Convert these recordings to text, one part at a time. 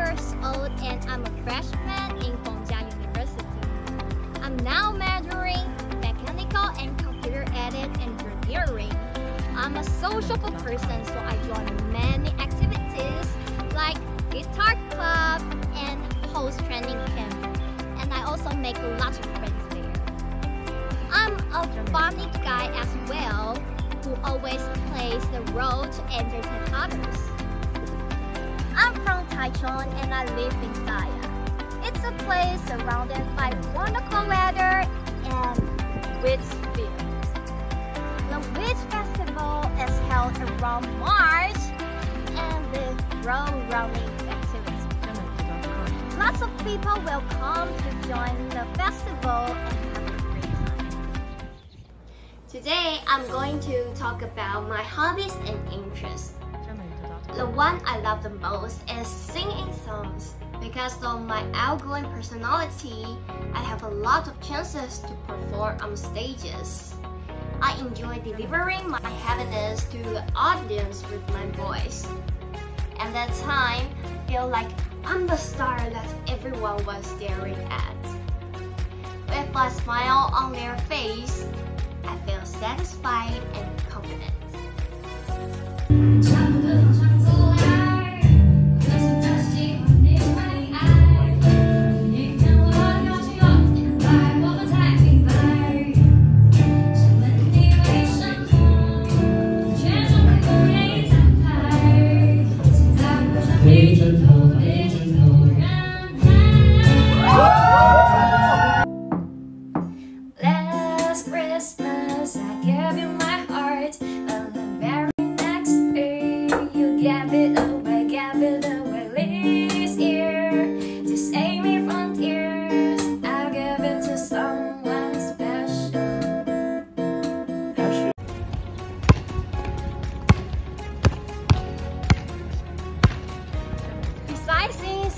years old and I'm a freshman in Feng Chia University. I'm now majoring mechanical and computer aided engineering. I'm a sociable person so I join many activities like guitar club and host training camp. And I also make lots of friends there. I'm a funny guy as well who always plays the role to entertain others. Taichung and I live in Daya. It's a place surrounded by wonderful weather and wheat fields. The wheat festival is held around March and with road running activities. Lots of people will come to join the festival and. Today I'm going to talk about my hobbies and interests. The one I love the most is singing songs. Because of my outgoing personality, I have a lot of chances to perform on stages. I enjoy delivering my happiness to the audience with my voice. At that time, I feel like I'm the star that everyone was staring at. With a smile on their face, I feel satisfied and confident.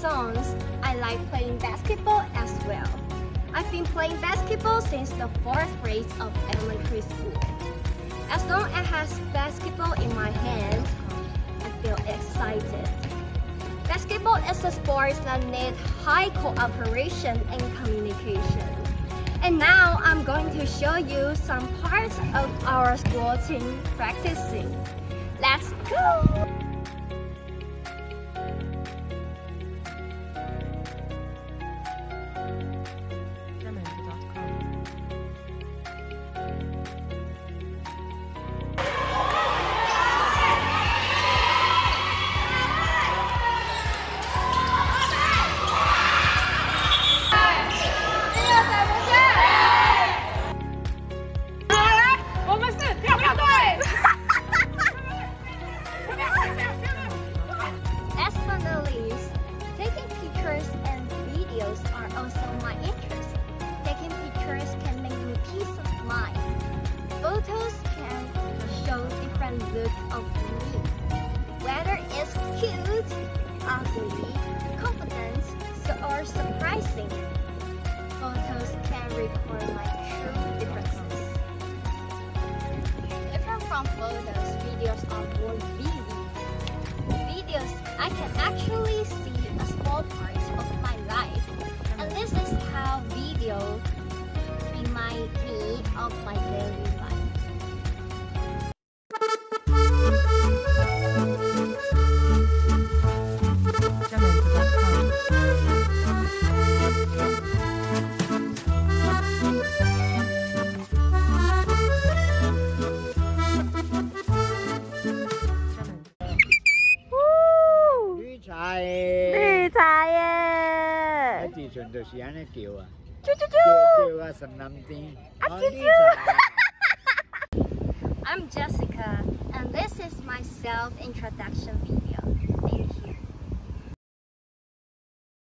Songs, I like playing basketball as well. I've been playing basketball since the fourth grade of elementary school. As long as I have basketball in my hands, I feel excited. Basketball is a sport that needs high cooperation and communication. And now I'm going to show you some parts of our school team practicing. Let's go! Also my interest. Taking pictures can make me peace of mind. Photos can show different look of me. Whether it's cute, ugly, confident, or surprising. Photos can record my true differences. Different from photos, videos are more vivid videos, I can actually see a small part of my life. This is how video remind me of my daily life. I'm Jessica, and this is my self-introduction video. Thank you.